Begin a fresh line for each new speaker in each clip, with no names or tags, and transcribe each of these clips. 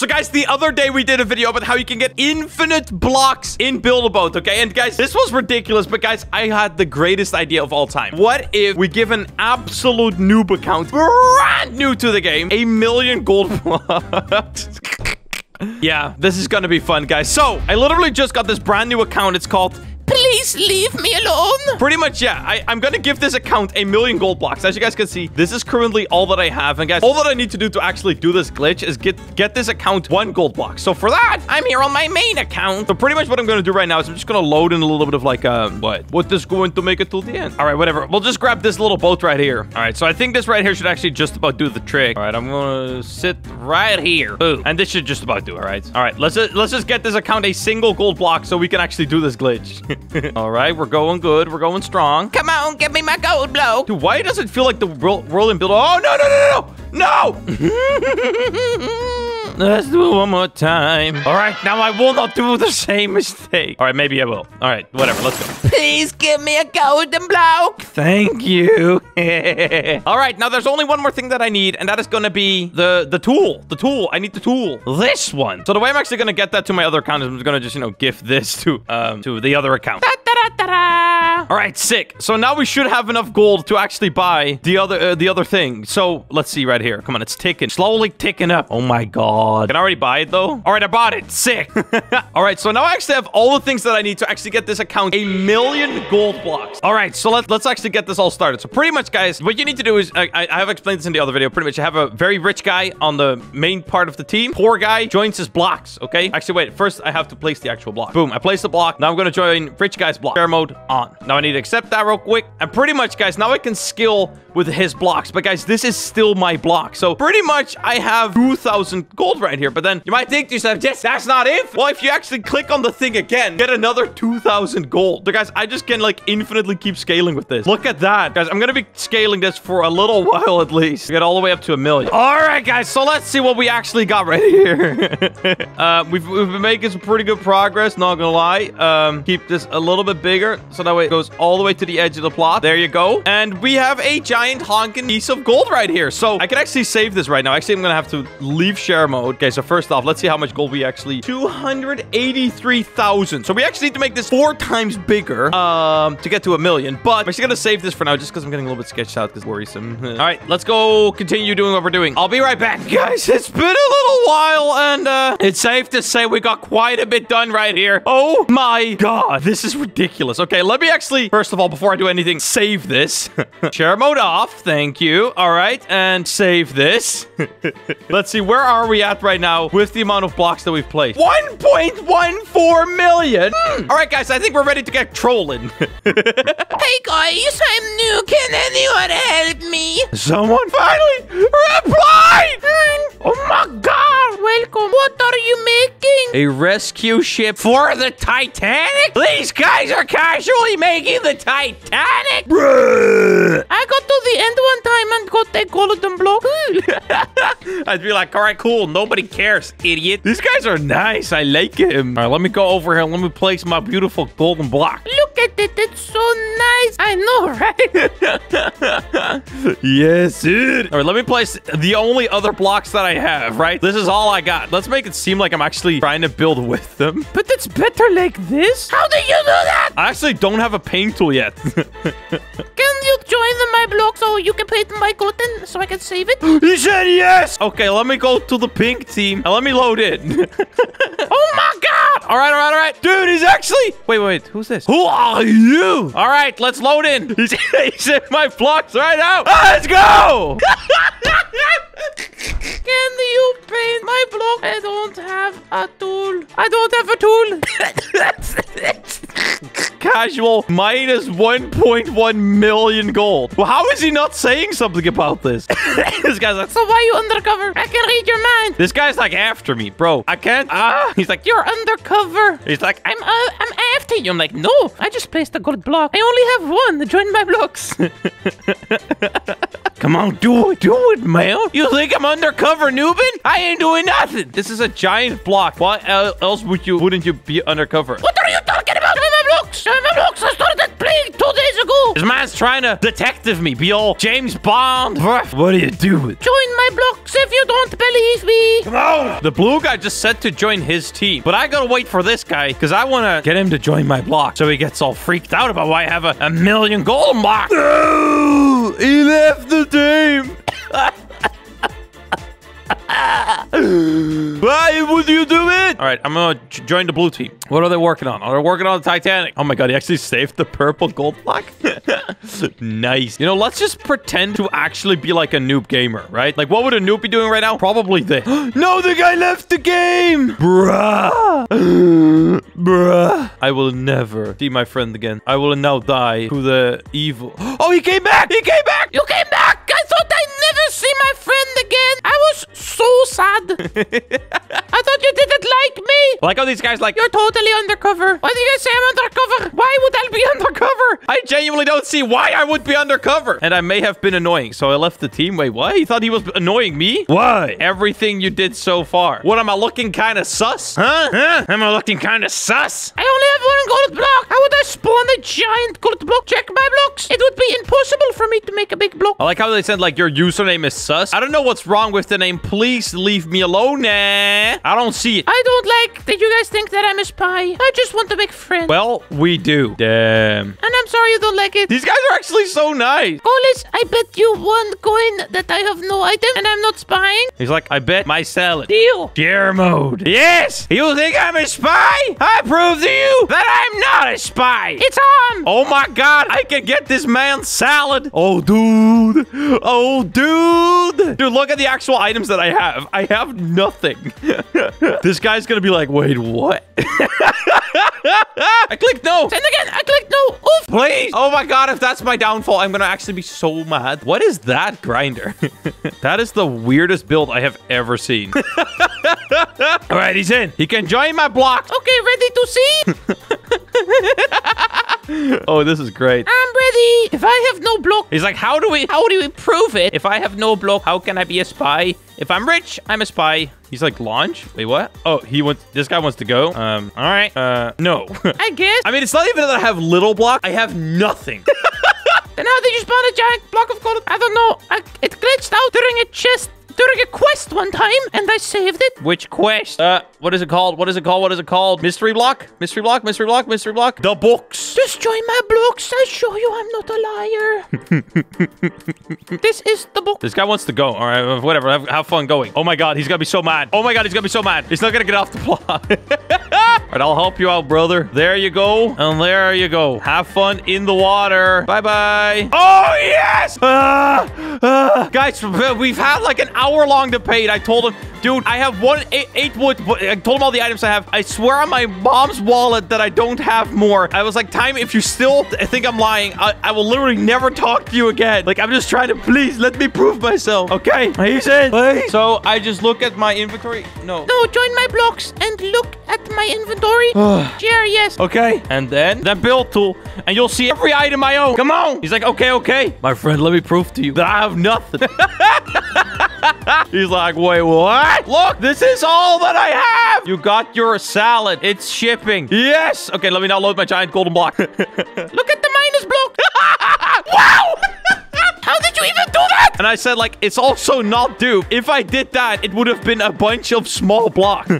So guys, the other day we did a video about how you can get infinite blocks in Build-A-Boat, okay? And guys, this was ridiculous, but guys, I had the greatest idea of all time. What if we give an absolute noob account, brand new to the game, a million gold blocks? yeah, this is gonna be fun, guys. So, I literally just got this brand new account. It's called
Please leave me alone.
Pretty much, yeah. I, am going to give this account a million gold blocks. As you guys can see, this is currently all that I have. And guys, all that I need to do to actually do this glitch is get, get this account one gold block. So for that, I'm here on my main account. So pretty much what I'm going to do right now is I'm just going to load in a little bit of like, uh, what? What is going to make it till the end? All right, whatever. We'll just grab this little boat right here. All right, so I think this right here should actually just about do the trick. All right, I'm going to sit right here. Boom. And this should just about do, all right? All right, let's, let's just get this account a single gold block so we can actually do this glitch. all right, we're going good. We're going strong.
Come on, give me my gold block.
Dude, why does it feel like the ro rolling build? Oh, no, no, no, no, no! Let's do it one more time. All right, now I will not do the same mistake. All right, maybe I will. All right, whatever. Let's go.
Please give me a golden block.
Thank you. All right, now there's only one more thing that I need, and that is going to be the the tool. The tool. I need the tool. This one. So the way I'm actually going to get that to my other account is I'm going to just, you know, gift this to um to the other account.
Da.
All right, sick. So now we should have enough gold to actually buy the other uh, the other thing. So let's see right here. Come on, it's ticking. Slowly ticking up. Oh my god. Can I already buy it, though? All right, I bought it. Sick. all right, so now I actually have all the things that I need to actually get this account a million gold blocks. All right, so let, let's actually get this all started. So pretty much, guys, what you need to do is, I, I have explained this in the other video, pretty much you have a very rich guy on the main part of the team. Poor guy joins his blocks, okay? Actually, wait, first I have to place the actual block. Boom, I place the block. Now I'm going to join rich guy's block. Share mode on. Now I need to accept that real quick. And pretty much, guys, now I can skill with his blocks. But guys, this is still my block. So pretty much I have 2,000 gold right here. But then you might think to yourself, yes, that's not it. Well, if you actually click on the thing again, get another 2,000 gold. So guys, I just can like infinitely keep scaling with this. Look at that. Guys, I'm going to be scaling this for a little while at least. Get all the way up to a million. All right, guys. So let's see what we actually got right here. uh, we've, we've been making some pretty good progress, not gonna lie. Um, keep this a little bit bigger so that way it goes all the way to the edge of the plot. There you go. And we have a giant honking piece of gold right here. So I can actually save this right now. Actually, I'm going to have to leave share mode. Okay, so first off, let's see how much gold we actually... 283,000. So we actually need to make this four times bigger um, to get to a million. But I'm actually going to save this for now just because I'm getting a little bit sketched out because worrisome. All right, let's go continue doing what we're doing. I'll be right back, guys. It's been a little while and uh, it's safe to say we got quite a bit done right here. Oh my god, this is ridiculous. Okay, let me actually, first of all, before I do anything, save this. share mode off off. Thank you. All right. And save this. Let's see. Where are we at right now with the amount of blocks that we've placed? 1.14 million. Hmm. All right, guys. I think we're ready to get trolling.
hey, guys. I'm new. Can anyone help me?
Someone finally replied.
Oh, my God. Welcome. What are you making?
A rescue ship for the Titanic? These guys are casually making the Titanic?
Bruh. I got to the end one time and got a golden block.
I'd be like, all right, cool. Nobody cares, idiot. These guys are nice. I like him. All right, let me go over here. Let me place my beautiful golden block.
Look at it. It's so nice. I
know, right? yes, dude. All right, let me place the only other blocks that I have, right? This is all I got. Let's make it seem like I'm actually trying to build with them.
But it's better like this. How do you do that?
I actually don't have a paint tool yet.
Can you join my block so you can paint my gluten so I can save it?
he said yes. Okay, let me go to the pink team and let me load it.
oh my.
All right, all right, all right. Dude, he's actually... Wait, wait, who's this? Who are you? All right, let's load in. He's, he's in my blocks right now. Ah, let's go.
Can you paint my block? I don't have a tool. I don't have a
tool. Casual minus 1.1 million gold. Well, how is he not saying something about this? this guy's like,
so why are you undercover? I can read your mind.
This guy's like after me, bro. I can't.
Ah. He's like, you're undercover.
He's like,
I'm uh, I'm after you. I'm like, no, I just placed a gold block. I only have one. Join my blocks.
Come on, do it. Do it, man. You think I'm undercover, Newbin? I ain't doing nothing. This is a giant block. Why else would you, wouldn't you be undercover?
What are you talking about? Join my blocks. Join my blocks. I started playing two days ago.
This man's trying to detective me, be all James Bond. Bruh, What are you doing?
Join my blocks if you don't believe me.
Come on! The blue guy just said to join his team, but I gotta wait for this guy because I want to get him to join my block so he gets all freaked out about why I have a, a million golden blocks. No! He left the team! Why would you do it? All right, I'm gonna join the blue team. What are they working on? Are they working on the Titanic? Oh my god, he actually saved the purple gold block. nice. You know, let's just pretend to actually be like a noob gamer, right? Like, what would a noob be doing right now? Probably this. no, the guy left the game. Bruh. Bruh. I will never see my friend again. I will now die to the evil. Oh, he came back. He came back.
You came back. I thought I'd never see my friend again. I was so sad. I thought you didn't like me.
Like how these guys like,
You're totally undercover. Why do you guys say I'm undercover? Why would I be undercover?
I genuinely don't see why I would be undercover. And I may have been annoying, so I left the team. Wait, what? He thought he was annoying me? Why? Everything you did so far. What, am I looking kind of sus? Huh? Huh? Am I looking kind of sus?
I only have one gold block. How would I spawn a giant gold block? Check my blocks. It would be impossible for me to make a big block.
I like how they said, like, your username is sus. I don't know what's wrong with the name. Please leave me alone, nah. I don't see it.
I don't like that you guys think that I'm a spy. I just want to make friends.
Well, we do. Damn.
and I'm sorry you don't like it.
These guys are actually so nice.
Goalies, I bet you one coin that I have no item and I'm not spying.
He's like, I bet my salad.
Deal.
Share mode. Yes! You think I'm a spy? I prove to you that I'm not a spy.
It's on.
Oh my god, I can get this man salad. Oh, dude. Oh, dude. Dude, look at the actual items that I have. I have nothing. this guy's gonna be like, wait, what? I clicked no.
And again, I clicked no. Oof.
Please. Oh my god, if that's my downfall, I'm gonna actually be so mad. What is that grinder? that is the weirdest build I have ever seen. All right, he's in. He can join my blocks.
Okay, ready to see?
Oh, this is great.
I'm ready. If I have no block,
He's like, how do we how do we prove it? If I have no block, how can I be a spy? If I'm rich, I'm a spy. He's like, launch? Wait, what? Oh, he wants this guy wants to go. Um, all right. Uh no.
I guess.
I mean, it's not even that I have little block. I have nothing.
And now they just spawn a giant block of gold? I don't know. I, it glitched out during a chest, during a quest one time, and I saved it.
Which quest? Uh, what is it called? What is it called? What is it called? Mystery block? Mystery block? Mystery block? Mystery block? The books.
Just join my blocks. I show you I'm not a liar. this is the book.
This guy wants to go. All right, uh, whatever. Have, have fun going. Oh my god, he's gonna be so mad. Oh my god, he's gonna be so mad. He's not gonna get off the block. All right, I'll help you out, brother. There you go. And there you go. Have fun in the water. Bye bye. Oh, yes! Ah, ah. Guys, we've had like an hour long debate. I told him, dude, I have one eight, eight wood. I told him all the items I have. I swear on my mom's wallet that I don't have more. I was like, time, if you still think I'm lying, I, I will literally never talk to you again. Like, I'm just trying to, please, let me prove myself. Okay? He's in. Please. So I just look at my inventory. No.
No, join my blocks and look at my inventory. Share, yes.
Okay. And then the build tool. And you'll see every item I own. Come on. He's like, okay, okay. My friend, let me prove to you that I have nothing. He's like, wait, what? Look, this is all that I have. You got your salad. It's shipping. Yes. Okay, let me now load my giant golden block.
Look at the minus block. wow. How did you even do that?
and I said, like, it's also not due. If I did that, it would have been a bunch of small blocks.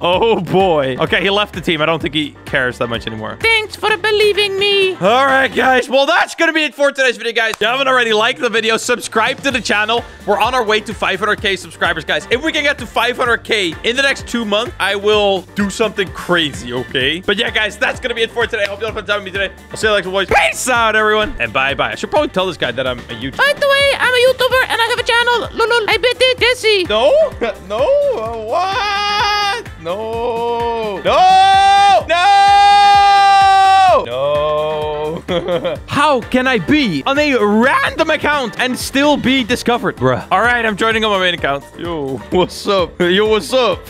oh, boy. Okay, he left the team. I don't think he cares that much anymore.
Thanks for believing me.
All right, guys. Well, that's going to be it for today's video, guys. If you haven't already liked the video, subscribe to the channel. We're on our way to 500k subscribers, guys. If we can get to 500k in the next two months, I will do something crazy, okay? But yeah, guys, that's going to be it for today. I hope you had a fun time with me today. I'll see you next boys. Peace out, everyone. And bye-bye. I should probably tell this guy that I'm a YouTuber.
By the way, I'm a YouTuber and I have a channel. Lulul. I bet it, Jesse.
No, no, what? No, no, no, no. How can I be on a random account and still be discovered, bruh? All right, I'm joining on my main account. Yo, what's up? Yo, what's up?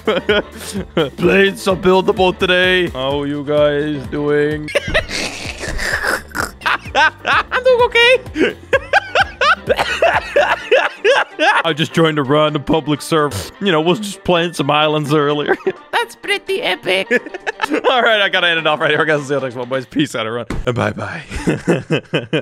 Playing some buildable today. How you guys doing?
I'm doing okay.
I just joined a run, random public server. You know, we was just playing some islands earlier.
That's pretty epic.
All right, I gotta end it off right here. I guys see you next one, boys. Peace out, everyone. Bye bye.